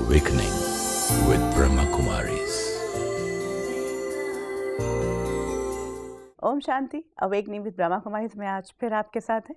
Awakening with Brahma Kumaris. Om Shanti awakening with Brahma Kumaris में आज फिर आपके साथ हैं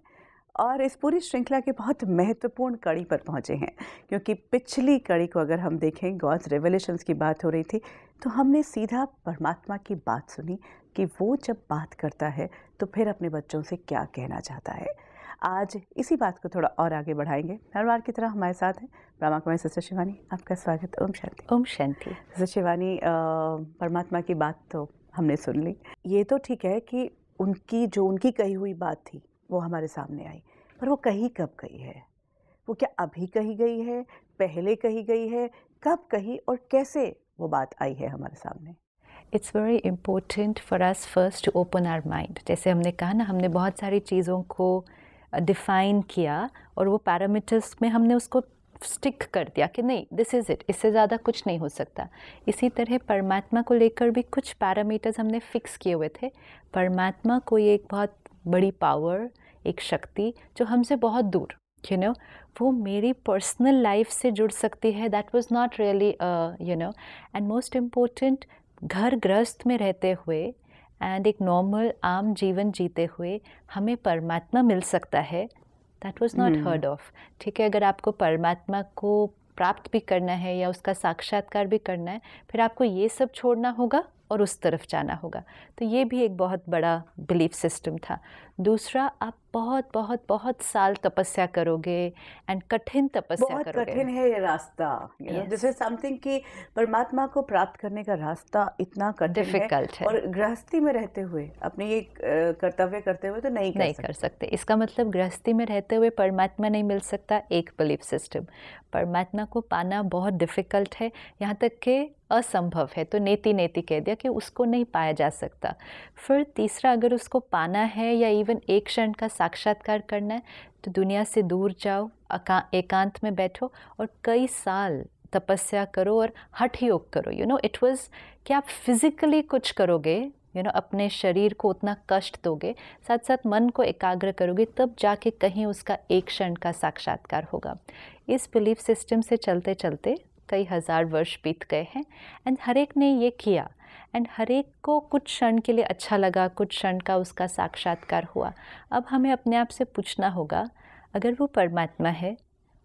और इस पूरी श्रृंखला के बहुत महत्वपूर्ण कड़ी पर पहुँचे हैं, क्योंकि पिछली कड़ी को अगर हम देखें गॉड्स रेवलेशंस की बात हो रही थी तो हमने सीधा परमात्मा की बात सुनी कि वो जब बात करता है तो फिर अपने बच्चों से क्या कहना चाहता है आज इसी बात को थोड़ा और आगे बढ़ाएँगे। हर बार की तरह हमारे साथ हैं ब्रह्मा कुमारी सिस्टर शिवानी। आपका स्वागत ओम शांति। ओम शांति। सिस्टर शिवानी परमात्मा की बात तो हमने सुन ली। ये तो ठीक है कि उनकी जो उनकी कही हुई बात थी वो हमारे सामने आई। पर वो कही कब गई है? वो क्या अभी कही गई है? पहले कही गई है? कब कही और कैसे वो बात आई है हमारे सामने? It's very important for us first to open our mind जैसे हमने कहा ना हमने बहुत सारी चीज़ों को डिफ़ाइन किया और वो पैरामीटर्स में हमने उसको स्टिक कर दिया कि नहीं दिस इज़ इट इससे ज़्यादा कुछ नहीं हो सकता। इसी तरह परमात्मा को लेकर भी कुछ पैरामीटर्स हमने फिक्स किए हुए थे। परमात्मा कोई एक बहुत बड़ी पावर एक शक्ति जो हमसे बहुत दूर यू नो वो मेरी पर्सनल लाइफ से जुड़ सकती है। That was not really you know and most important घर गृहस्थ में रहते हुए एंड एक नॉर्मल आम जीवन जीते हुए हमें परमात्मा मिल सकता है। That was not heard of ठीक है अगर आपको परमात्मा को प्राप्त भी करना है या उसका साक्षात्कार भी करना है फिर आपको ये सब छोड़ना होगा और उस तरफ़ जाना होगा। तो ये भी एक बहुत बड़ा बिलीफ सिस्टम था। दूसरा आप बहुत बहुत बहुत साल तपस्या करोगे एंड कठिन तपस्या बहुत करोगे। कठिन है ये रास्ता. दिस इज़ समथिंग कि परमात्मा को प्राप्त करने का रास्ता इतना कठिन Difficult है। और गृहस्थी में रहते हुए अपने ये कर्तव्य करते हुए तो नहीं कर नहीं सकते कर सकते। इसका मतलब गृहस्थी में रहते हुए परमात्मा नहीं मिल सकता एक बिलीफ सिस्टम परमात्मा को पाना बहुत डिफ़िकल्ट है यहाँ तक कि असंभव है। तो नेति नेति कह दिया कि उसको नहीं पाया जा सकता। फिर तीसरा अगर उसको पाना है या इवन एक क्षण का साक्षात्कार करना है तो दुनिया से दूर जाओ एकांत में बैठो और कई साल तपस्या करो और हठ योग करो। यू नो इट वॉज़ कि आप फिज़िकली कुछ करोगे? यू you नो अपने शरीर को उतना कष्ट दोगे साथ साथ मन को एकाग्र करोगे, तब जाके कहीं उसका एक क्षण का साक्षात्कार होगा। इस बिलीफ सिस्टम से चलते चलते कई हज़ार वर्ष बीत गए हैं एंड हर एक ने ये किया एंड हर एक को कुछ क्षण के लिए अच्छा लगा, कुछ क्षण का उसका साक्षात्कार हुआ। अब हमें अपने आप से पूछना होगा, अगर वो परमात्मा है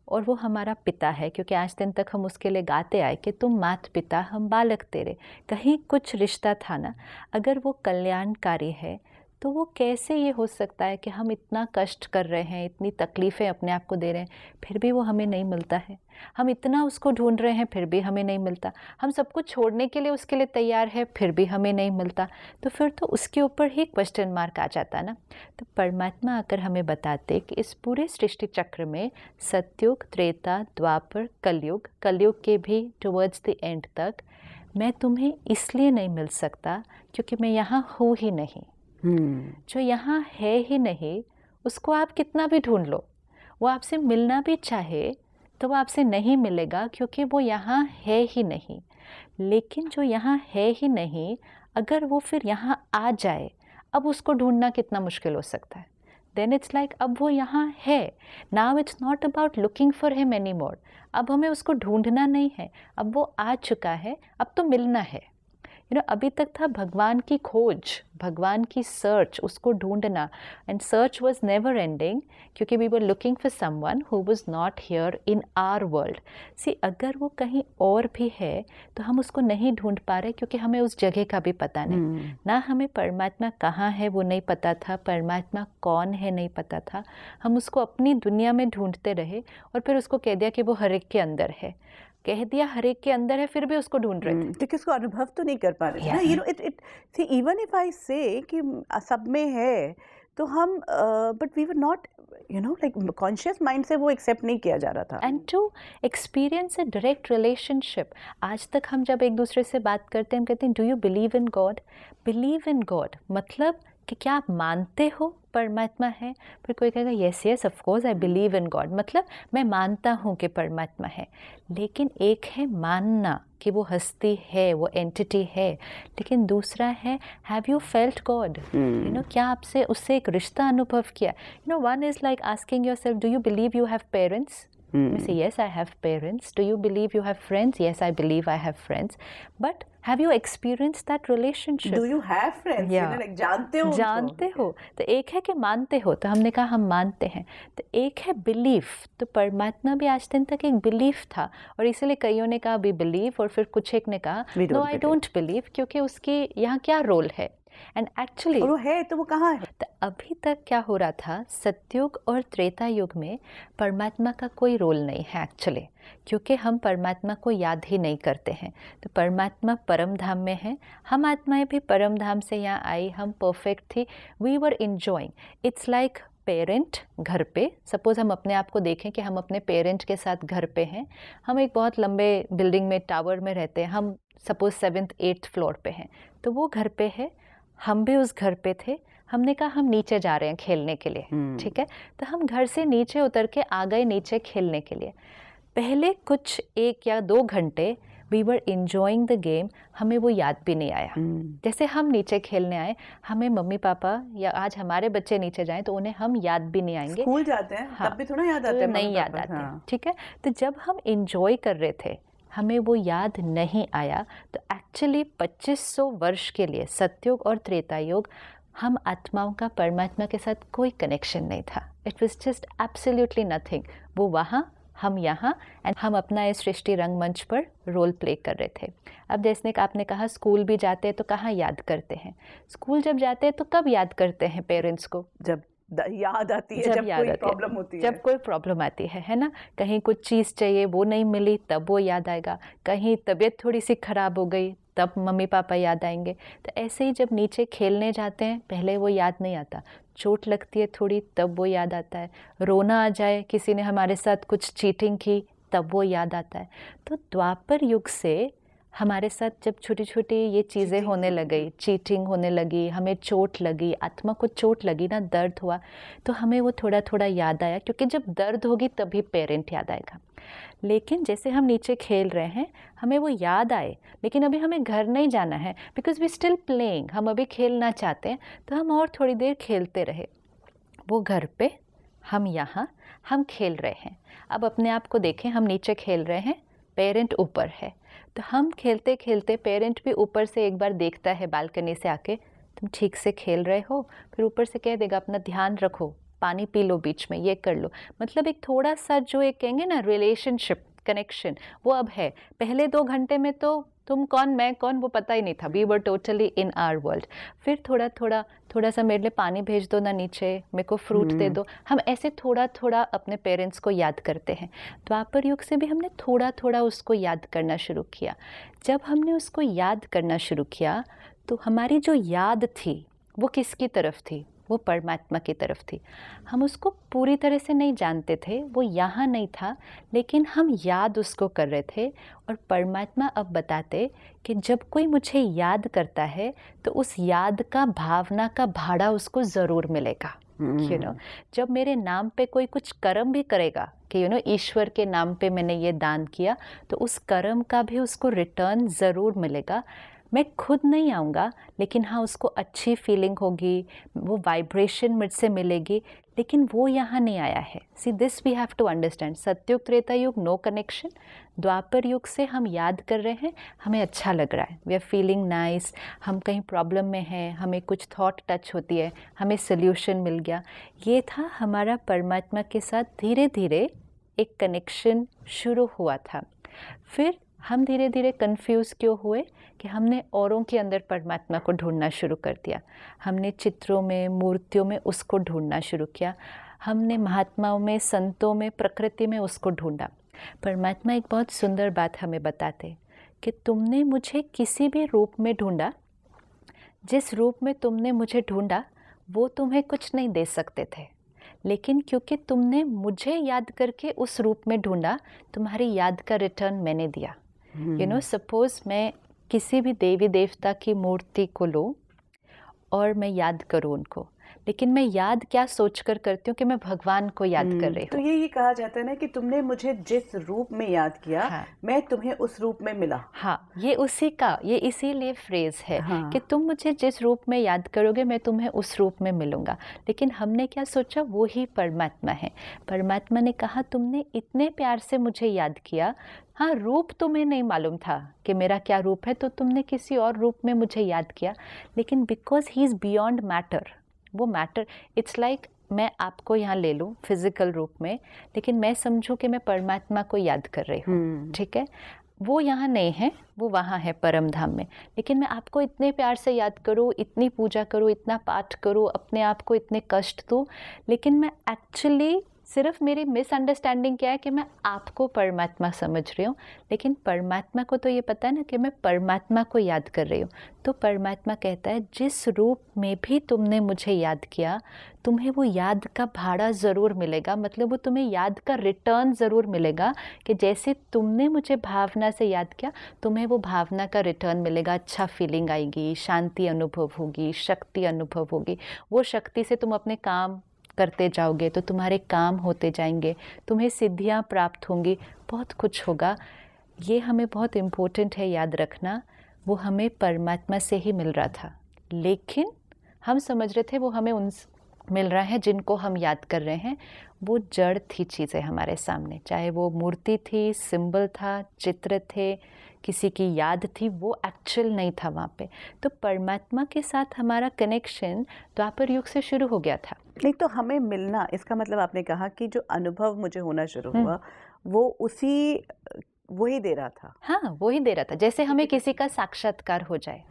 और वो हमारा पिता है, क्योंकि आज दिन तक हम उसके लिए गाते आए कि तुम मात पिता हम बालक तेरे, कहीं कुछ रिश्ता था ना? अगर वो कल्याणकारी है तो वो कैसे ये हो सकता है कि हम इतना कष्ट कर रहे हैं, इतनी तकलीफ़ें अपने आप को दे रहे हैं, फिर भी वो हमें नहीं मिलता है। हम इतना उसको ढूंढ रहे हैं, फिर भी हमें नहीं मिलता। हम सब कुछ छोड़ने के लिए उसके लिए तैयार है, फिर भी हमें नहीं मिलता। तो फिर तो उसके ऊपर ही क्वेश्चन मार्क आ जाता ना। तो परमात्मा आकर हमें बताते कि इस पूरे सृष्टि चक्र में सत्युग, त्रेता, द्वापर, कलयुग कलयुग के भी टुवर्ड्स द एंड तक मैं तुम्हें इसलिए नहीं मिल सकता क्योंकि मैं यहाँ हूँ ही नहीं। हम्म। जो यहाँ है ही नहीं, उसको आप कितना भी ढूंढ लो। वो आपसे मिलना भी चाहे तो वो आपसे नहीं मिलेगा क्योंकि वो यहाँ है ही नहीं। लेकिन जो यहाँ है ही नहीं, अगर वो फिर यहाँ आ जाए, अब उसको ढूंढना कितना मुश्किल हो सकता है। देन इट्स लाइक अब वो यहाँ है। Now it's not about looking for him any more अब हमें उसको ढूंढना नहीं है। अब वो आ चुका है। अब तो मिलना है। यू नो अभी तक था भगवान की खोज भगवान की सर्च उसको ढूंढना। And search was never ending क्योंकि we were looking for someone who was not here in our world see अगर वो कहीं और भी है तो हम उसको नहीं ढूंढ पा रहे क्योंकि हमें उस जगह का भी पता नहीं। ना हमें परमात्मा कहाँ है वो नहीं पता था परमात्मा कौन है नहीं पता था। हम उसको अपनी दुनिया में ढूंढते रहे और फिर उसको कह दिया कि वो हर एक के अंदर है। कह दिया हर एक के अंदर है फिर भी उसको ढूंढ रहे थे। हम्म, क्योंकि उसको अनुभव तो नहीं कर पा रहे थे ना। You know it it see even if I say कि सब में है तो हम but we were not you know like conscious mind से वो एक्सेप्ट नहीं किया जा रहा था। And to experience a direct relationship आज तक हम जब एक दूसरे से बात करते हैं हम कहते हैं do you believe in God believe in God मतलब कि क्या आप मानते हो परमात्मा है? पर कोई कहेगा yes yes of course I believe in God मतलब मैं मानता हूँ कि परमात्मा है। लेकिन एक है मानना कि वो हस्ती है वो एंटिटी है। लेकिन दूसरा है have you felt God you know क्या आपसे उससे एक रिश्ता अनुभव किया? You know one is like asking yourself do you believe you have parents Hmm. I say, yes, I have parents. Do you believe you have friends? Yes, I believe I have friends. But have you experienced that relationship? Do you have friends? Yeah. You know, like, जानते हो जानते हो तो एक है कि मानते हो तो हमने कहा हम मानते हैं तो एक है बिलीफ तो परमात्मा भी आज दिन तक एक बिलीफ था और इसीलिए कईयों ने कहा भी बिलीव और फिर कुछ एक ने कहा नो आई डोंट बिलीव क्योंकि उसकी यहाँ क्या रोल है एंड एक्चुअली वो है तो वो कहाँ है? तो अभी तक क्या हो रहा था सत्युग और त्रेता युग में परमात्मा का कोई रोल नहीं है एक्चुअली क्योंकि हम परमात्मा को याद ही नहीं करते हैं। तो परमात्मा परम धाम में है हम आत्माएँ भी परम धाम से यहाँ आई हम परफेक्ट थी we were enjoying it's like parent घर पे सपोज़ हम अपने आप को देखें कि हम अपने पेरेंट के साथ घर पे हैं हम एक बहुत लंबे बिल्डिंग में टावर में रहते हैं हम सपोज़ सेवेंथ एट्थ फ्लोर पे हैं तो वो घर पे है हम भी उस घर पे थे। हमने कहा हम नीचे जा रहे हैं खेलने के लिए। हम्म। ठीक है? तो हम घर से नीचे उतर के आ गए नीचे खेलने के लिए। पहले कुछ एक या दो घंटे we were enjoying the game हमें वो याद भी नहीं आया। हम्म, जैसे हम नीचे खेलने आए हमें मम्मी पापा या आज हमारे बच्चे नीचे जाएँ तो उन्हें हम याद भी नहीं आएँगे। स्कूल जाते हैं? हाँ, तब भी थोड़ा याद आते हैं नहीं याद आते हाँ। ठीक है? तो जब हम इन्जॉय कर रहे थे हमें वो याद नहीं आया। तो एक्चुअली 2500 वर्ष के लिए सतयुग और त्रेता युग हम आत्माओं का परमात्मा के साथ कोई कनेक्शन नहीं था। It was just absolutely nothing वो वहाँ, हम यहाँ एंड हम अपना इस सृष्टि रंगमंच पर रोल प्ले कर रहे थे। अब जैसे आपने कहा स्कूल भी जाते हैं तो कहाँ याद करते हैं? स्कूल जब जाते हैं तो कब याद करते हैं पेरेंट्स को? जब याद आती है जब जब याद कोई प्रॉब्लम होती है। जब कोई प्रॉब्लम आती है है ना? कहीं कुछ चीज़ चाहिए वो नहीं मिली तब वो याद आएगा। कहीं तबीयत थोड़ी सी ख़राब हो गई तब मम्मी पापा याद आएँगे। तो ऐसे ही जब नीचे खेलने जाते हैं पहले वो याद नहीं आता। चोट लगती है थोड़ी तब वो याद आता है। रोना आ जाए किसी ने हमारे साथ कुछ चीटिंग की तब वो याद आता है। तो द्वापर युग से हमारे साथ जब छोटी छोटी ये चीज़ें होने। लग गई चीटिंग होने लगी हमें चोट लगी आत्मा को चोट लगी ना दर्द हुआ तो हमें वो थोड़ा थोड़ा याद आया क्योंकि जब दर्द होगी तभी पेरेंट याद आएगा। लेकिन जैसे हम नीचे खेल रहे हैं हमें वो याद आए लेकिन अभी हमें घर नहीं जाना है बिकॉज़ वी स्टिल प्लेइंग हम अभी खेलना चाहते हैं तो हम और थोड़ी देर खेलते रहे। वो घर पे हम यहाँ हम खेल रहे हैं। अब अपने आप को देखें हम नीचे खेल रहे हैं पेरेंट ऊपर है। तो हम खेलते खेलते पेरेंट भी ऊपर से एक बार देखता है बालकनी से आके, तुम ठीक से खेल रहे हो? फिर ऊपर से कह देगा, अपना ध्यान रखो, पानी पी लो बीच में, ये कर लो। मतलब एक थोड़ा सा जो एक कहेंगे ना रिलेशनशिप कनेक्शन वो अब है। पहले दो घंटे में तो तुम कौन मैं कौन वो पता ही नहीं था। We were totally in our world फिर थोड़ा थोड़ा थोड़ा सा मेरे लिए पानी भेज दो ना नीचे मेरे को फ्रूट दे दो। हम ऐसे थोड़ा थोड़ा अपने पेरेंट्स को याद करते हैं। द्वापर युग से भी हमने थोड़ा थोड़ा उसको याद करना शुरू किया। जब हमने उसको याद करना शुरू किया तो हमारी जो याद थी वो किसकी तरफ़ थी? वो परमात्मा की तरफ़ थी। हम उसको पूरी तरह से नहीं जानते थे वो यहाँ नहीं था लेकिन हम याद उसको कर रहे थे और परमात्मा अब बताते कि जब कोई मुझे याद करता है तो उस याद का भावना का भाड़ा उसको ज़रूर मिलेगा। यू नो जब मेरे नाम पे कोई कुछ कर्म भी करेगा कि यू नो ईश्वर के नाम पे मैंने ये दान किया तो उस कर्म का भी उसको रिटर्न ज़रूर मिलेगा। मैं खुद नहीं आऊँगा, लेकिन हाँ उसको अच्छी फीलिंग होगी, वो वाइब्रेशन मुझसे मिलेगी, लेकिन वो यहाँ नहीं आया है। See this we have to understand Satyug, Treta Yug no connection द्वापर युग से हम याद कर रहे हैं, हमें अच्छा लग रहा है। वी आर फीलिंग नाइस हम कहीं प्रॉब्लम में हैं, हमें कुछ थॉट टच होती है, हमें सोल्यूशन मिल गया। ये था हमारा परमात्मा के साथ धीरे धीरे एक कनेक्शन शुरू हुआ था। फिर हम धीरे धीरे कंफ्यूज क्यों हुए कि हमने औरों के अंदर परमात्मा को ढूंढना शुरू कर दिया। हमने चित्रों में, मूर्तियों में उसको ढूंढना शुरू किया। हमने महात्माओं में, संतों में, प्रकृति में उसको ढूंढा। परमात्मा एक बहुत सुंदर बात हमें बताते कि तुमने मुझे किसी भी रूप में ढूंढा, जिस रूप में तुमने मुझे ढूंढा, वो तुम्हें कुछ नहीं दे सकते थे। लेकिन क्योंकि तुमने मुझे याद करके उस रूप में ढूंढा, तुम्हारी याद का रिटर्न मैंने दिया। यू नो सपोज़ मैं किसी भी देवी देवता की मूर्ति को लूँ और मैं याद करूँ उनको। लेकिन मैं याद क्या सोच कर करती हूँ कि मैं भगवान को याद कर रही तो हूँ। ये ये कहा जाता है ना कि तुमने मुझे जिस रूप में याद किया हाँ। मैं तुम्हें उस रूप में मिला। हाँ ये उसी का ये इसीलिए फ्रेज है हाँ। कि तुम मुझे जिस रूप में याद करोगे मैं तुम्हें उस रूप में मिलूँगा। लेकिन हमने क्या सोचा वो ही परमात्मा है। परमात्मा ने कहा तुमने इतने प्यार से मुझे याद किया। हाँ रूप तुम्हें नहीं मालूम था कि मेरा क्या रूप है तो तुमने किसी और रूप में मुझे याद किया। लेकिन because he is beyond matter वो मैटर इट्स लाइक मैं आपको यहाँ ले लूँ फ़िज़िकल रूप में लेकिन मैं समझूँ कि मैं परमात्मा को याद कर रही हूँ हम्म। ठीक है वो यहाँ नहीं है वो वहाँ है परम धाम में लेकिन मैं आपको इतने प्यार से याद करूँ इतनी पूजा करूँ इतना पाठ करूँ अपने आप को इतने कष्ट दूँ लेकिन मैं एक्चुअली सिर्फ़ मेरी मिसअंडरस्टैंडिंग क्या है कि मैं आपको परमात्मा समझ रही हूँ, लेकिन परमात्मा को तो ये पता है ना कि मैं परमात्मा को याद कर रही हूँ। तो परमात्मा कहता है, जिस रूप में भी तुमने मुझे याद किया, तुम्हें वो याद का भाड़ा ज़रूर मिलेगा। मतलब वो तुम्हें याद का रिटर्न ज़रूर मिलेगा कि जैसे तुमने मुझे भावना से याद किया, तुम्हें वो भावना का रिटर्न मिलेगा। अच्छा फीलिंग आएगी, शांति अनुभव होगी, शक्ति अनुभव होगी। वो शक्ति से तुम अपने काम करते जाओगे तो तुम्हारे काम होते जाएँगे, तुम्हें सिद्धियाँ प्राप्त होंगी, बहुत कुछ होगा। ये हमें बहुत इम्पोर्टेंट है याद रखना, वो हमें परमात्मा से ही मिल रहा था। लेकिन हम समझ रहे थे वो हमें उन मिल रहा है जिनको हम याद कर रहे हैं। वो जड़ थी चीज़ें हमारे सामने, चाहे वो मूर्ति थी सिंबल था, चित्र थे किसी की याद थी वो एक्चुअल नहीं था वहाँ पे तो परमात्मा के साथ हमारा कनेक्शन द्वापर युग से शुरू हो गया था नहीं तो हमें मिलना इसका मतलब आपने कहा कि जो अनुभव मुझे होना शुरू हम्म। हुआ वो उसी वही दे रहा था। हाँ वही दे रहा था जैसे हमें किसी का साक्षात्कार हो जाए।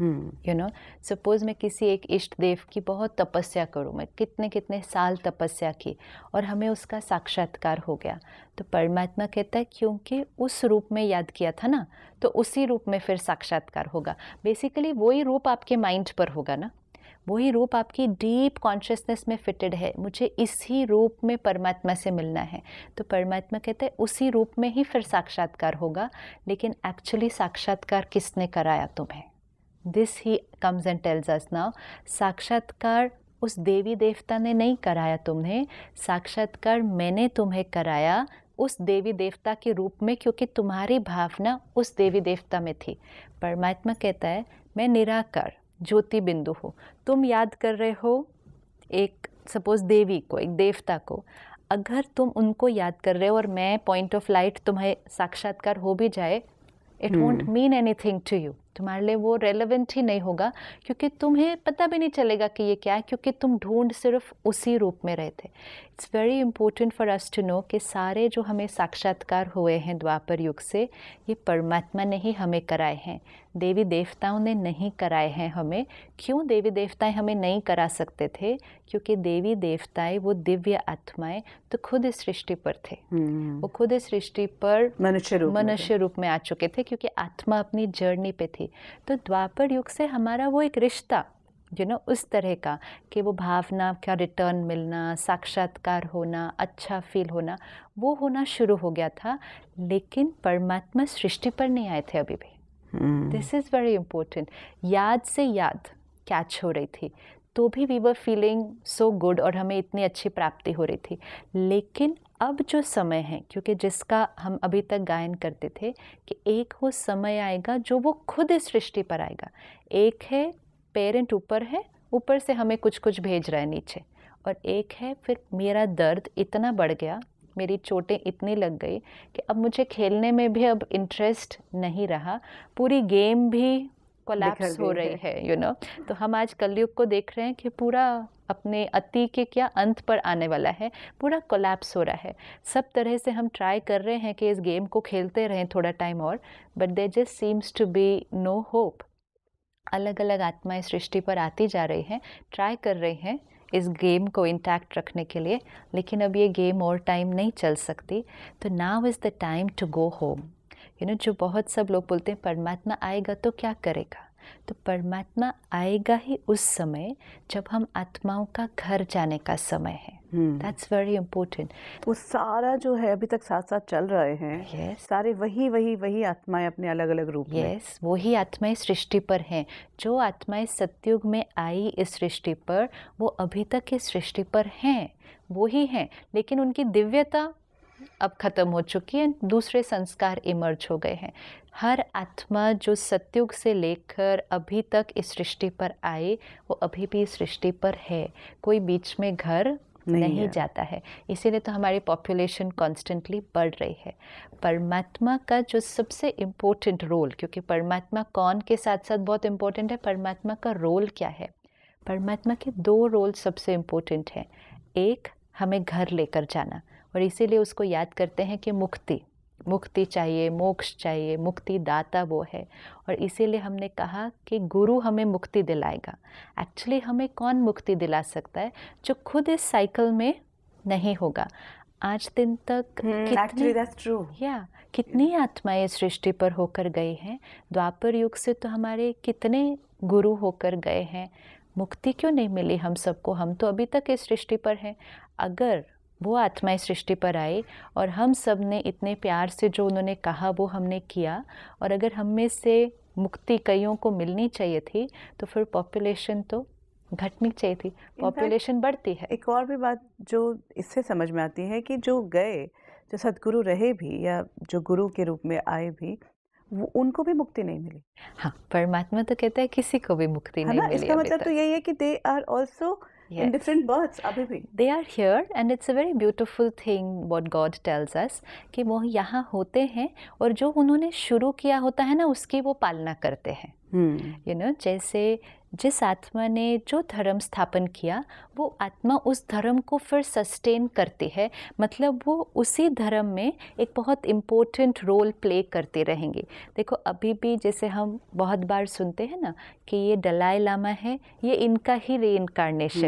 यू नो सपोज़ मैं किसी एक इष्ट देव की बहुत तपस्या करूँ मैं कितने कितने साल तपस्या की और हमें उसका साक्षात्कार हो गया तो परमात्मा कहता है क्योंकि उस रूप में याद किया था ना तो उसी रूप में फिर साक्षात्कार होगा। बेसिकली वही रूप आपके माइंड पर होगा ना। वही रूप आपकी डीप कॉन्शियसनेस में फिटेड है। मुझे इसी रूप में परमात्मा से मिलना है। तो परमात्मा कहते हैं, उसी रूप में ही फिर साक्षात्कार होगा। लेकिन एक्चुअली साक्षात्कार किसने कराया तुम्हें? This he comes and tells us now साक्षात्कार उस देवी देवता ने नहीं कराया तुम्हें। साक्षात्कार मैंने तुम्हें कराया उस देवी देवता के रूप में, क्योंकि तुम्हारी भावना उस देवी देवता में थी। परमात्मा कहता है, मैं निराकार ज्योति बिंदु हो। तुम याद कर रहे हो एक सपोज़ देवी को एक देवता को। अगर तुम उनको याद कर रहे हो और मैं पॉइंट ऑफ़ लाइट तुम्हें साक्षात्कार हो भी जाए it won't mean anything to you तुम्हारे लिए वो रेलेवेंट ही नहीं होगा क्योंकि तुम्हें पता भी नहीं चलेगा कि ये क्या है क्योंकि तुम ढूंढ सिर्फ़ उसी रूप में रहे थे। It's very important for us to know कि सारे जो हमें साक्षात्कार हुए हैं द्वापर युग से ये परमात्मा ने ही हमें कराए हैं। देवी देवताओं ने नहीं कराए हैं हमें। क्यों देवी देवताएँ हमें नहीं करा सकते थे? क्योंकि देवी देवताएँ वो दिव्य आत्माएँ तो खुद इस सृष्टि पर थे। वो खुद इस सृष्टि पर मनुष्य रूप मनुष्य रूप में आ चुके थे क्योंकि आत्मा अपनी जर्नी पे थी। तो द्वापर युग से हमारा वो एक रिश्ता यू नो उस तरह का कि वो भावना का रिटर्न मिलना साक्षात्कार होना अच्छा फील होना वो होना शुरू हो गया था लेकिन परमात्मा सृष्टि पर नहीं आए थे अभी भी। दिस इज़ वेरी इम्पोर्टेंट याद से याद कैच हो रही थी तो भी we were feeling so good और हमें इतनी अच्छी प्राप्ति हो रही थी। लेकिन अब जो समय है क्योंकि जिसका हम अभी तक गायन करते थे कि एक वो समय आएगा जो वो खुद इस सृष्टि पर आएगा। एक है पेरेंट ऊपर है ऊपर से हमें कुछ कुछ भेज रहा है नीचे। और एक है फिर मेरा दर्द इतना बढ़ गया मेरी चोटें इतनी लग गई कि अब मुझे खेलने में भी अब इंटरेस्ट नहीं रहा। पूरी गेम भी कोलैप्स हो रही है। है यू नो तो हम आज कलयुग को देख रहे हैं कि पूरा अपने अति के क्या अंत पर आने वाला है? पूरा कोलैप्स हो रहा है। सब तरह से हम ट्राई कर रहे हैं कि इस गेम को खेलते रहें थोड़ा टाइम और but they just seems to be no hope अलग अलग आत्माएँ सृष्टि पर आती जा रही हैं ट्राई कर रही हैं इस गेम को इंटैक्ट रखने के लिए, लेकिन अब ये गेम और टाइम नहीं चल सकती। तो now is the time to go home you know जो बहुत सब लोग बोलते हैं, परमात्मा आएगा तो क्या करेगा? तो परमात्मा आएगा ही उस समय जब हम आत्माओं का घर जाने का समय है। दैट्स वेरी इम्पोर्टेंट वो सारा जो है अभी तक साथ साथ चल रहे हैं Yes. सारे वही वही वही आत्माएँ अपने अलग अलग रूप yes, में। यस वही आत्माएँ सृष्टि पर हैं। जो आत्माएँ सत्युग में आई इस सृष्टि पर वो अभी तक इस सृष्टि पर हैं वो ही हैं। लेकिन उनकी दिव्यता अब खत्म हो चुकी है दूसरे संस्कार इमर्ज हो गए हैं। हर आत्मा जो सत्युग से लेकर अभी तक इस सृष्टि पर आए वो अभी भी इस सृष्टि पर है। कोई बीच में घर नहीं नहीं, है। जाता है। इसीलिए तो हमारी पॉपुलेशन कॉन्स्टेंटली बढ़ रही है। परमात्मा का जो सबसे इम्पोर्टेंट रोल क्योंकि परमात्मा कौन के साथ साथ बहुत इम्पोर्टेंट है परमात्मा का रोल क्या है? परमात्मा के दो रोल सबसे इम्पोर्टेंट हैं। एक हमें घर लेकर जाना। और इसीलिए उसको याद करते हैं कि मुक्ति मुक्ति चाहिए मोक्ष चाहिए मुक्ति दाता वो है। और इसीलिए हमने कहा कि गुरु हमें मुक्ति दिलाएगा। एक्चुअली हमें कौन मुक्ति दिला सकता है? जो खुद इस साइकिल में नहीं होगा। आज दिन तक एक्चुअली कितनी दैट्स ट्रू या कितनी आत्माएँ सृष्टि पर होकर गई हैं? द्वापर युग से तो हमारे कितने गुरु होकर गए हैं? मुक्ति क्यों नहीं मिली हम सबको? हम तो अभी तक इस सृष्टि पर हैं। अगर वो आत्माएँ सृष्टि पर आए और हम सबने इतने प्यार से जो उन्होंने कहा वो हमने किया। और अगर हम में से मुक्ति कईयों को मिलनी चाहिए थी तो फिर पॉपुलेशन तो घटनी चाहिए थी। पॉपुलेशन बढ़ती है। एक और भी बात जो इससे समझ में आती है कि जो गए जो सदगुरु रहे भी या जो गुरु के रूप में आए भी वो उनको भी मुक्ति नहीं मिली। हाँ परमात्मा तो कहता है किसी को भी मुक्ति नहीं ना? मिली इसका मतलब तो यही है कि they are also Yes. in different births अभी भी। They are here and it's a very beautiful thing what God tells us कि वो यहाँ होते हैं और जो उन्होंने शुरू किया होता है ना उसकी वो पालना करते हैं। यू नो जैसे जिस आत्मा ने जो धर्म स्थापन किया वो आत्मा उस धर्म को फिर सस्टेन करती है। मतलब वो उसी धर्म में एक बहुत इम्पोर्टेंट रोल प्ले करते रहेंगे। देखो अभी भी जैसे हम बहुत बार सुनते हैं ना कि ये डलाई लामा है ये इनका ही री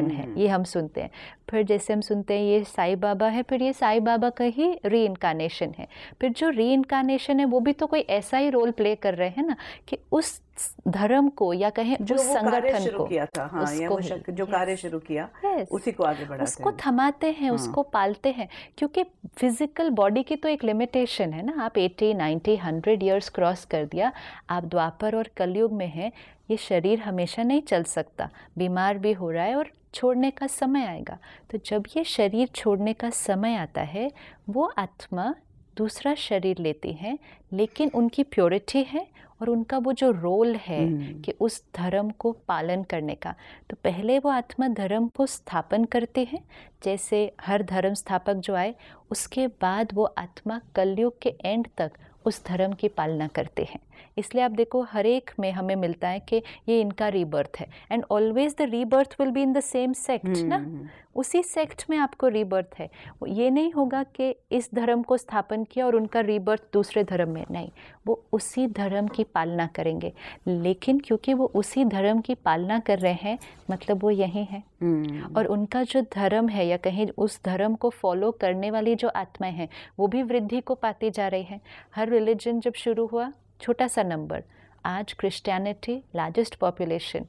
है। ये हम सुनते हैं। फिर जैसे हम सुनते हैं ये साईं बाबा है फिर ये साईं बाबा का ही री इनकारनेशन है फिर जो री इनकारनेशन है वो भी तो कोई ऐसा ही रोल प्ले कर रहे हैं ना कि उस धर्म को या कहें जो उस संगठन को किया था हाँ उसको वो शक- जो कार्य शुरू किया Yes. उसी को आगे बढ़ाते उसको हैं थमाते हैं हाँ। उसको पालते हैं क्योंकि फ़िज़िकल बॉडी की तो एक लिमिटेशन है ना आप 80 90 100 इयर्स क्रॉस कर दिया आप द्वापर और कलयुग में हैं ये शरीर हमेशा नहीं चल सकता बीमार भी हो रहा है और छोड़ने का समय आएगा। तो जब ये शरीर छोड़ने का समय आता है वो आत्मा दूसरा शरीर लेती हैं लेकिन उनकी प्योरिटी है और उनका वो जो रोल है हम्म। कि उस धर्म को पालन करने का। तो पहले वो आत्मा धर्म को स्थापन करते हैं जैसे हर धर्म स्थापक जो आए उसके बाद वो आत्मा कलयुग के एंड तक उस धर्म की पालना करते हैं। इसलिए आप देखो हर एक में हमें मिलता है कि ये इनका रीबर्थ है। And always the rebirth will be in the same sect ना? हम्म, उसी सेक्ट में आपको रीबर्थ है। ये नहीं होगा कि इस धर्म को स्थापन किया और उनका रीबर्थ दूसरे धर्म में नहीं। वो उसी धर्म की पालना करेंगे। लेकिन क्योंकि वो उसी धर्म की पालना कर रहे हैं मतलब वो यही है। हम्म, और उनका जो धर्म है या कहीं उस धर्म को फॉलो करने वाली जो आत्माएँ हैं वो भी वृद्धि को पाती जा रही हैं। हर रिलीजन जब शुरू हुआ छोटा सा नंबर। आज Christianity largest population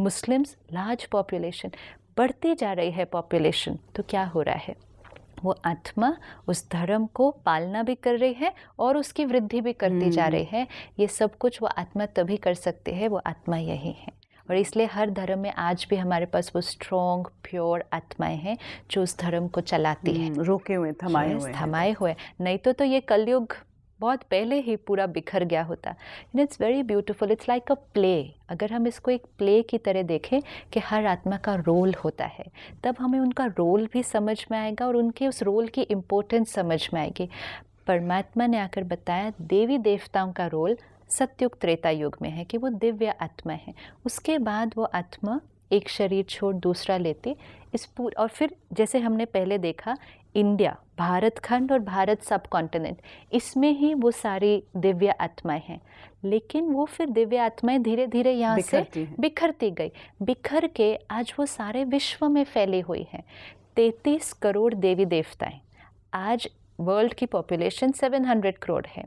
Muslims large population बढ़ती जा रही है पॉपुलेशन तो क्या हो रहा है? वो आत्मा उस धर्म को पालना भी कर रही है और उसकी वृद्धि भी करती जा रही है। ये सब कुछ वो आत्मा तभी कर सकते हैं वो आत्मा यही है। और इसलिए हर धर्म में आज भी हमारे पास वो स्ट्रॉन्ग प्योर आत्माएँ हैं जो उस धर्म को चलाती हैं। हम्म, रोके हुए थमाए हुए थमाए हुए नहीं तो तो ये कलयुग बहुत पहले ही पूरा बिखर गया होता। इन it's very beautiful it's like a play अगर हम इसको एक प्ले की तरह देखें कि हर आत्मा का रोल होता है, तब हमें उनका रोल भी समझ में आएगा और उनके उस रोल की इम्पोर्टेंस समझ में आएगी। परमात्मा ने आकर बताया, देवी देवताओं का रोल सत्युग त्रेता युग में है कि वो दिव्य आत्मा है। उसके बाद वो आत्मा एक शरीर छोड़ दूसरा लेती, इस पूर, और फिर जैसे हमने पहले देखा इंडिया भारत खंड और भारत सब कॉन्टिनेंट इसमें ही वो सारी दिव्य आत्माएँ हैं। लेकिन वो फिर दिव्य आत्माएँ धीरे धीरे यहाँ से बिखरती गई। बिखर के आज वो सारे विश्व में फैली हुई हैं। तैतीस करोड़ देवी देवताएँ। आज वर्ल्ड की पॉपुलेशन 700 करोड़ है।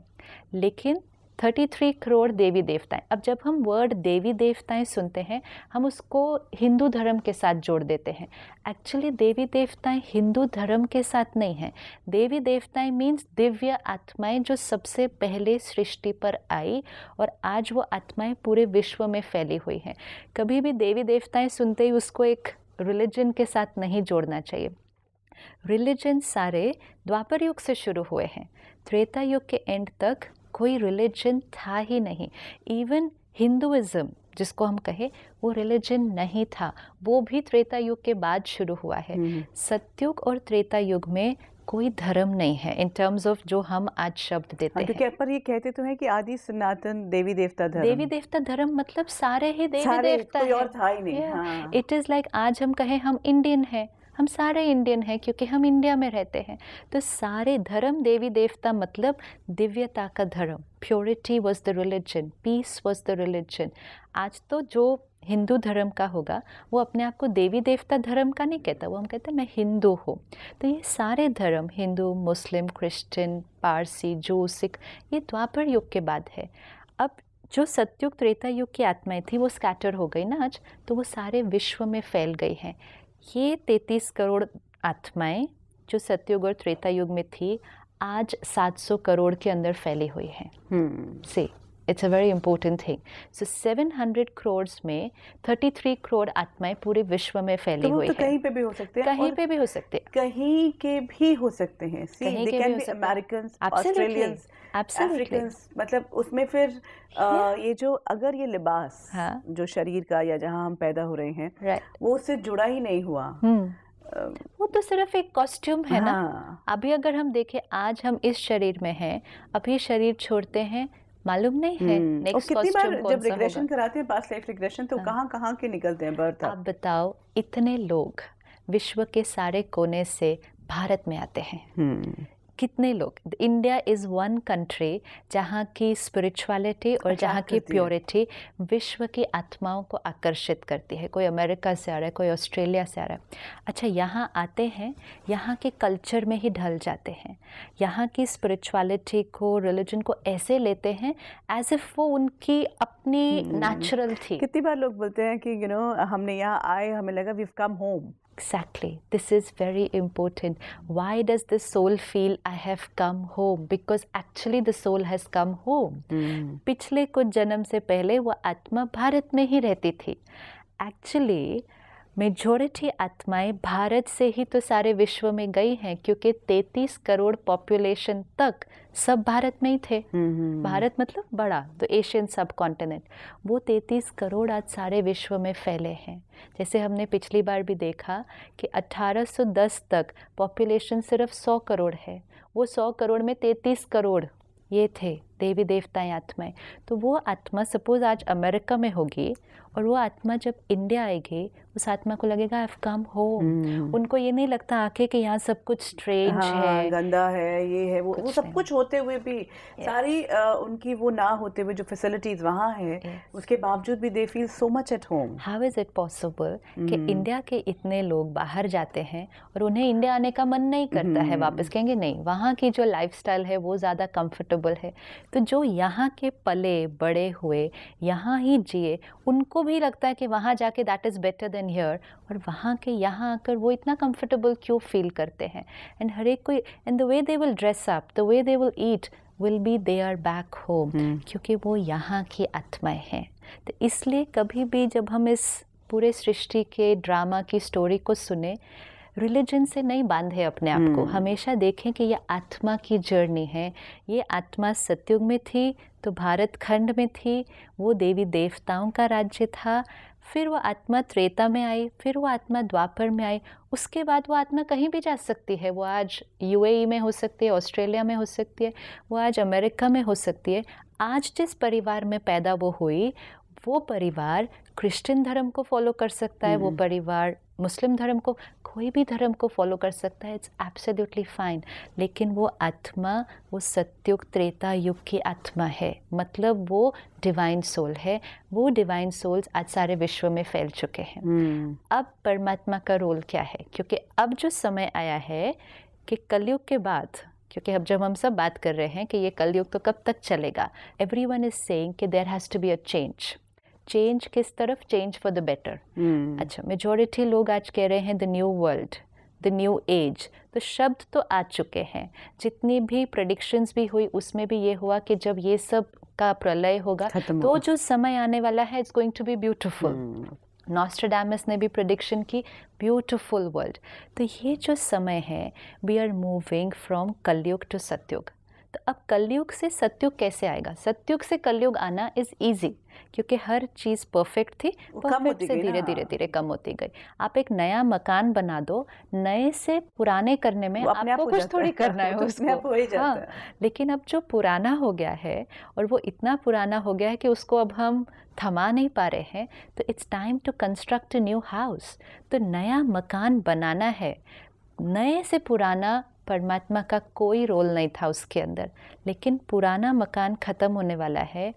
लेकिन 33 करोड़ देवी देवताएँ। अब जब हम वर्ड देवी देवताएँ सुनते हैं, हम उसको हिंदू धर्म के साथ जोड़ देते हैं। एक्चुअली देवी देवताएँ हिंदू धर्म के साथ नहीं हैं। देवी देवताएँ मीन्स दिव्य आत्माएँ जो सबसे पहले सृष्टि पर आई और आज वो आत्माएँ पूरे विश्व में फैली हुई हैं। कभी भी देवी देवताएँ सुनते ही उसको एक रिलीजन के साथ नहीं जोड़ना चाहिए। रिलीजन सारे द्वापर युग से शुरू हुए हैं। त्रेता युग के एंड तक कोई रिलीजन था ही नहीं. इवन हिंदुज़म जिसको हम कहें वो रिलीजन नहीं था. वो भी त्रेता युग के बाद शुरू हुआ है. सत्युग और त्रेता युग में कोई धर्म नहीं है इन टर्म्स ऑफ़ जो हम आज शब्द देते हाँ, क्योंकि हैं. पर ये कहते तो हैं कि आदि सनातन देवी देवता धर्म। देवी देवता धर्म मतलब सारे ही देवी सारे, देवता कोई। और था ही नहीं, हाँ। इट इज़ लाइक आज हम कहें हम इंडियन हैं. हम सारे इंडियन हैं क्योंकि हम इंडिया में रहते हैं। तो सारे धर्म, देवी देवता मतलब दिव्यता का धर्म। Purity was the religion peace was the religion आज तो जो हिंदू धर्म का होगा, वो अपने आप को देवी देवता धर्म का नहीं कहता। वो हम कहते हैं, मैं हिंदू हूँ। तो ये सारे धर्म, हिंदू, मुस्लिम, क्रिश्चियन, पारसी, जो, सिख, ये द्वापर युग के बाद है। अब जो सत्युग, त्रेता युग की आत्माएँ थी, वो स्कैटर हो गई ना आज तो वो सारे विश्व में फैल गई हैं। ये तैतीस करोड़ आत्माएँ जो सत्युग और त्रेता युग में थी आज 700 करोड़ के अंदर फैली हुई है। हम्म। से। It's a very important thing so 700 crore में 33 करोड़ आत्माएँ पूरे विश्व में फैली तो हुई तो हैं कहीं पे भी हो सकते हैं कहीं पे भी हो सकते हैं कहीं के भी हो सकते हैं कहीं के भी। अमेरिकन. ऑस्ट्रेलियंस अफ्रीकन्स मतलब उसमें फिर अ, ये जो अगर ये लिबास हाँ। जो शरीर का या जहाँ हम पैदा हो रहे हैं राइट वो उससे जुड़ा ही नहीं हुआ हम्म वो तो सिर्फ़ एक कॉस्ट्यूम है हाँ. ना। अभी अगर हम देखें आज हम इस शरीर में हैं अभी शरीर छोड़ते हैं मालूम नहीं है। हम्म, नेक्स्ट कितनी बार जब रिग्रेशन कराते हैं पास्ट लाइफ रिग्रेशन तो कहाँ कहाँ के निकलते हैं बर्थ आप बताओ इतने लोग विश्व के सारे कोने से भारत में आते हैं। हम्म। कितने लोग? इंडिया इज़ वन कंट्री जहाँ की स्पिरिचुअलिटी और जहाँ की प्योरिटी विश्व की आत्माओं को आकर्षित करती है। कोई अमेरिका से आ रहा है कोई ऑस्ट्रेलिया से आ रहा है। अच्छा यहाँ आते हैं यहाँ के कल्चर में ही ढल जाते हैं। यहाँ की स्पिरिचुअलिटी को रिलीजन को ऐसे लेते हैं एज इफ़ वो उनकी अपनी नेचुरल थी। कितनी बार लोग बोलते हैं कि यू you नो know, हमने यहाँ आए हमें लगा we come home Exactly. This is very important. Why does the soul feel I have come home? Because actually the soul has come home. पिछले कुछ जन्म से पहले वो आत्मा भारत में ही रहती थी एक्चुअली मेजोरिटी आत्माएँ भारत से ही तो सारे विश्व में गई हैं क्योंकि 33 करोड़ पॉपुलेशन तक सब भारत में ही थे। भारत मतलब बड़ा तो एशियन सब कॉन्टिनेंट वो 33 करोड़ आज सारे विश्व में फैले हैं। जैसे हमने पिछली बार भी देखा कि 1810 तक पॉपुलेशन सिर्फ़ 100 करोड़ है। वो 100 करोड़ में 33 करोड़ ये थे। देवी देवताएँ आत्माएँ तो वो आत्मा सपोज़ आज अमेरिका में होगी और वो आत्मा जब इंडिया आएगी उस आत्मा को लगेगा आई कम होम उनको ये नहीं लगता आके कि यहाँ सब कुछ स्ट्रेंज हाँ, है। गंदा है ये है वो वो सब। कुछ होते हुए भी सारी अ, उनकी वो ना होते हुए जो फैसिलिटीज़ वहाँ है Yes. उसके बावजूद भी they feel so much at home how is it possible कि इंडिया के इतने लोग बाहर जाते हैं और उन्हें इंडिया आने का मन नहीं करता है वापस? कहेंगे नहीं वहाँ की जो लाइफस्टाइल है वो ज़्यादा कम्फर्टेबल है। तो जो यहाँ के पले बड़े हुए यहाँ ही जिए उनको भी लगता है कि वहाँ जाके that is better than here और वहाँ के यहाँ आकर वो इतना कंफर्टेबल क्यों फील करते हैं? एंड हर एक कोई and the way they will dress up the way they will eat will be they are back home क्योंकि वो यहाँ की आत्माएँ हैं। तो इसलिए कभी भी जब हम इस पूरे सृष्टि के ड्रामा की स्टोरी को सुने रिलीजन से नहीं बांधे अपने आप को। हमेशा देखें कि ये आत्मा की जर्नी है। ये आत्मा सत्युग में थी तो भारत खंड में थी वो देवी देवताओं का राज्य था फिर वो आत्मा त्रेता में आई फिर वो आत्मा द्वापर में आई उसके बाद वो आत्मा कहीं भी जा सकती है। वो आज यूएई में हो सकती है ऑस्ट्रेलिया में हो सकती है वो आज अमेरिका में हो सकती है। आज जिस परिवार में पैदा वो हुई वो परिवार क्रिश्चियन धर्म को फॉलो कर सकता है वो परिवार मुस्लिम धर्म को कोई भी धर्म को फॉलो कर सकता है इट्स एब्सोल्युटली फाइन लेकिन वो आत्मा वो सत्युग त्रेता युग की आत्मा है। मतलब वो डिवाइन सोल है। वो डिवाइन सोल्स आज सारे विश्व में फैल चुके हैं। hmm. अब परमात्मा का रोल क्या है? क्योंकि अब जो समय आया है कि कलयुग के बाद क्योंकि अब जब हम सब बात कर रहे हैं कि ये कलयुग तो कब तक चलेगा? एवरी वन इज़ सेइंग कि there has to be a change change किस तरफ़? चेंज फॉर द बेटर अच्छा मेजोरिटी लोग आज कह रहे हैं the new world the new age तो शब्द तो आ चुके हैं। जितनी भी प्रडिक्शंस भी हुई उसमें भी ये हुआ कि जब ये सब का प्रलय होगा तो जो समय आने वाला है it's going to be beautiful Nostradamus ने भी प्रिडिक्शन की ब्यूटिफुल वर्ल्ड तो ये जो समय है we are moving from Kalyug to Satyug तो अब कलयुग से सत्युग कैसे आएगा? सत्युग से कलयुग आना इज़ ईजी क्योंकि हर चीज़ परफेक्ट थी परफेक्ट से धीरे धीरे धीरे कम होती गई। आप एक नया मकान बना दो नए से पुराने करने में आपको कुछ थोड़ी करना है उसको। जाता हाँ, लेकिन अब जो पुराना हो गया है और वो इतना पुराना हो गया है कि उसको अब हम थमा नहीं पा रहे हैं तो it's time to construct new house तो नया मकान बनाना है नए से पुराना परमात्मा का कोई रोल नहीं था उसके अंदर। लेकिन पुराना मकान ख़त्म होने वाला है।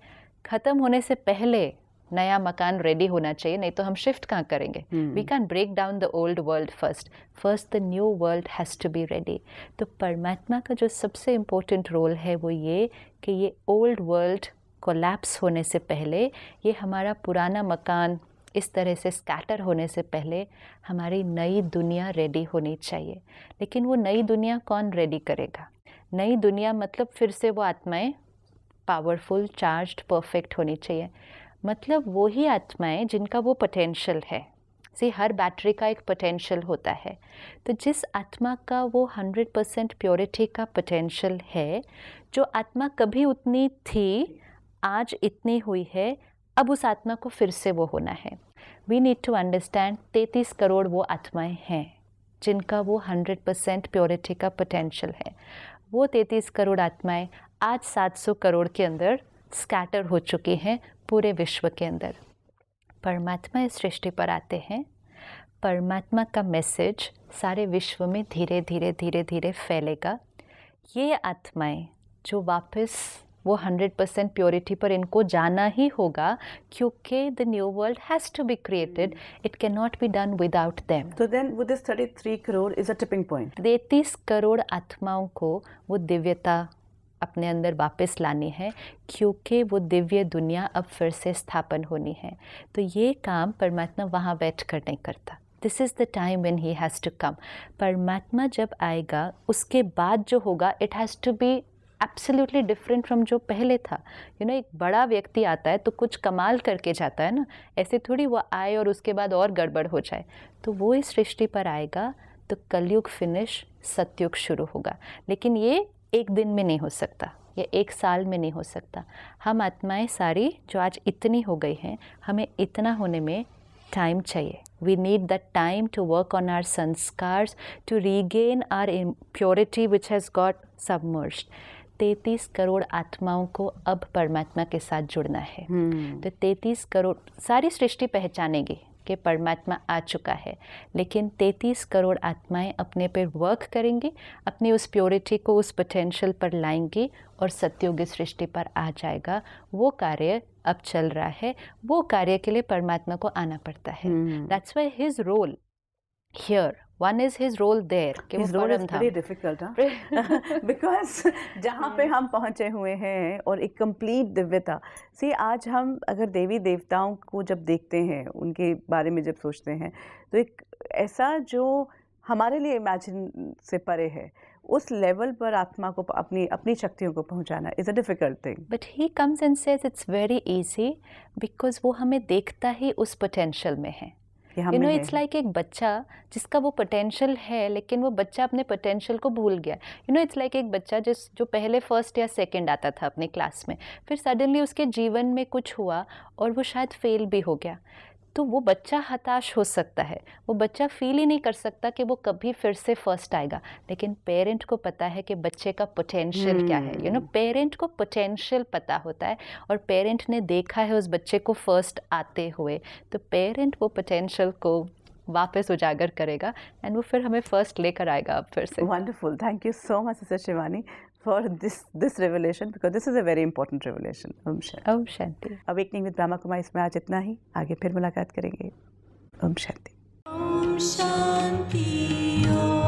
ख़त्म होने से पहले नया मकान रेडी होना चाहिए नहीं तो हम शिफ्ट कहाँ करेंगे? We can break down the old world first first the new world has to be ready तो परमात्मा का जो सबसे इम्पोर्टेंट रोल है वो ये कि ये ओल्ड वर्ल्ड कोलैप्स होने से पहले ये हमारा पुराना मकान इस तरह से स्कैटर होने से पहले हमारी नई दुनिया रेडी होनी चाहिए। लेकिन वो नई दुनिया कौन रेडी करेगा? नई दुनिया मतलब फिर से वो आत्माएँ पावरफुल चार्ज्ड परफेक्ट होनी चाहिए। मतलब वो ही आत्माएँ जिनका वो पोटेंशियल है। सी हर बैटरी का एक पोटेंशियल होता है। तो जिस आत्मा का वो हंड्रेड परसेंट प्योरिटी का पोटेंशियल है, जो आत्मा कभी उतनी थी, आज इतनी हुई है अब उस आत्मा को फिर से वो होना है। वी नीड टू अंडरस्टैंड तैंतीस करोड़ वो आत्माएँ हैं, जिनका वो हंड्रेड परसेंट प्योरिटी का पोटेंशियल है। वो तैंतीस करोड़ आत्माएँ आज 700 करोड़ के अंदर स्कैटर हो चुकी हैं पूरे विश्व के अंदर। परमात्मा इस सृष्टि पर आते हैं। परमात्मा का मैसेज सारे विश्व में धीरे धीरे धीरे धीरे फैलेगा। ये आत्माएँ जो वापस वो हंड्रेड परसेंट प्योरिटी पर इनको जाना ही होगा क्योंकि the new world has to be created it can not be done without them So then, with this 33 crore is a tipping point. तैतीस करोड़ आत्माओं को वो दिव्यता अपने अंदर वापस लानी है क्योंकि वो दिव्य दुनिया अब फिर से स्थापन होनी है। तो ये काम परमात्मा वहाँ बैठ कर नहीं करता। This is the time when he has to come परमात्मा जब आएगा उसके बाद जो होगा it has to be absolutely different from जो पहले था। यू you नो know, एक बड़ा व्यक्ति आता है तो कुछ कमाल करके जाता है ना ऐसे थोड़ी वो आए और उसके बाद और गड़बड़ हो जाए। तो वो इस सृष्टि पर आएगा तो कलयुग फिनिश सतयुग शुरू होगा। लेकिन ये एक दिन में नहीं हो सकता या एक साल में नहीं हो सकता। हम आत्माएँ सारी जो आज इतनी हो गई हैं हमें इतना होने में टाइम चाहिए। We need that time to work on our संस्कार्स to regain our purity which has got submerged तैतीस करोड़ आत्माओं को अब परमात्मा के साथ जुड़ना है। तो तैतीस करोड़ सारी सृष्टि पहचानेगी कि परमात्मा आ चुका है लेकिन तैतीस करोड़ आत्माएँ अपने पे वर्क करेंगी अपनी उस प्योरिटी को उस पोटेंशियल पर लाएँगी और सत्युगी सृष्टि पर आ जाएगा। वो कार्य अब चल रहा है वो कार्य के लिए परमात्मा को आना पड़ता है। That's why his role here one is his role there कि वो His परम very धाम difficult, जहाँ पे हम पहुँचे हुए हैं और एक कंप्लीट दिव्यता। सी आज हम अगर देवी देवताओं को जब देखते हैं उनके बारे में जब सोचते हैं तो एक ऐसा जो हमारे लिए इमेजिन से परे है उस लेवल पर आत्मा को अपनी अपनी शक्तियों को पहुंचाना is a difficult thing but he comes and says it's very easy because वो हमें देखता ही उस पोटेंशियल में है। यू नो इट्स लाइक एक बच्चा जिसका वो पोटेंशियल है लेकिन वो बच्चा अपने पोटेंशियल को भूल गया। यू नो इट्स लाइक एक बच्चा जिस जो पहले फ़र्स्ट या सेकंड आता था अपने क्लास में फिर सडनली उसके जीवन में कुछ हुआ और वो शायद फेल भी हो गया। तो वो बच्चा हताश हो सकता है। वो बच्चा फील ही नहीं कर सकता कि वो कभी फिर से फ़र्स्ट आएगा। लेकिन पेरेंट को पता है कि बच्चे का पोटेंशियल hmm. क्या है। यू नो पेरेंट को पोटेंशियल पता होता है और पेरेंट ने देखा है उस बच्चे को फ़र्स्ट आते हुए। तो पेरेंट वो पोटेंशियल को वापस उजागर करेगा एंड वो फिर हमें फ़र्स्ट लेकर आएगा अब फिर से। Wonderful thank you so much Sister Shivani, for this this revelation because this is a very important revelation. Om Shanti. Om Shanti. Awakening with Brahma Kumari इसमें आज इतना ही आगे फिर मुलाकात करेंगे Om Shanti Om Shanti Om.